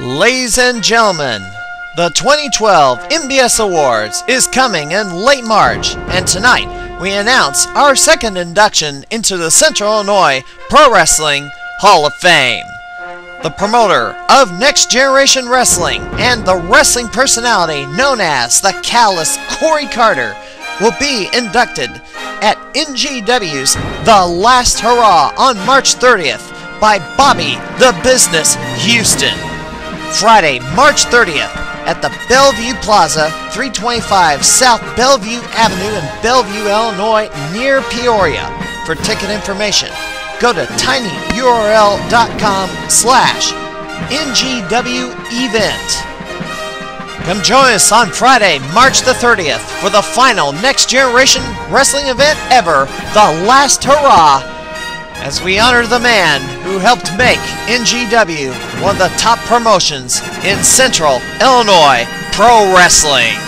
Ladies and gentlemen, the 2012 NBS Awards is coming in late March, and tonight we announce our second induction into the Central Illinois Pro Wrestling Hall of Fame. The promoter of Next Generation Wrestling and the wrestling personality known as the Callous Corey Carter will be inducted at NGW's The Last Hurrah on March 30th by Bobby the Business Houston. Friday, March 30th at the Bellevue Plaza, 325 South Bellevue Avenue in Bellevue, Illinois, near Peoria. For ticket information, go to tinyurl.com slash ngw event. Come join us on Friday, March the 30th for the final Next Generation Wrestling event ever, The Last Hurrah as we honor the man who helped make NGW one of the top promotions in Central Illinois Pro Wrestling.